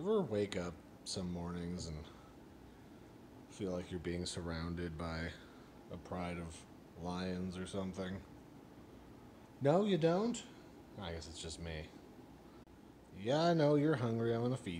You ever wake up some mornings and feel like you're being surrounded by a pride of lions or something? No, you don't? I guess it's just me. Yeah, I know you're hungry. I'm gonna feed